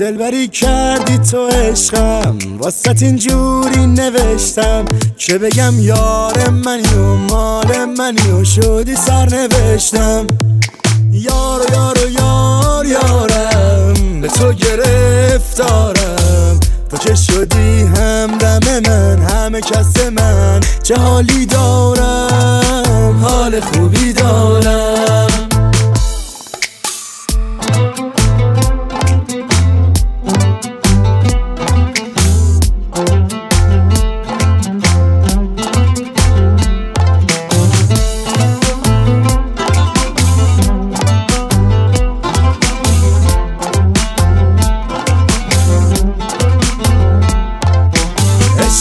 دلبری کردی تو عشقم واسط اینجوری نوشتم که بگم یار منی و مال منی و شدی سر نوشتم یار یار و یار یارم به تو گرفتارم. تو که شدی همدم من همه کس من چه حالی دارم؟ حال خوبی دارم.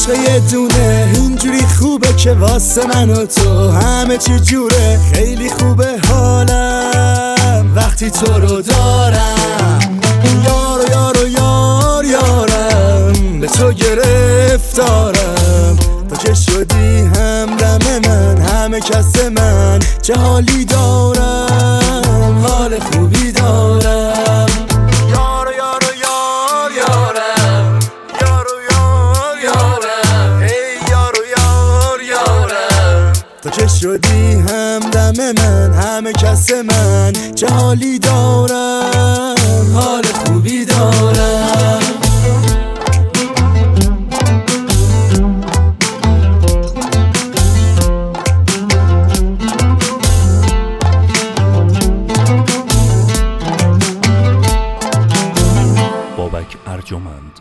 عشق یه دونه؟ اینجوری خوبه که واسه من و تو همه چی جوره. خیلی خوبه حالم وقتی تو رو دارم. یار و یار یارم. به تو گرفتارم. تو که شدی همدم من همه کس من. چه حالی دارم؟ حال خوبی دارم. تو که شدی؟ همدم من همه کس من. چه حالی دارم؟ حال خوبی دارم. بابک ارجمند.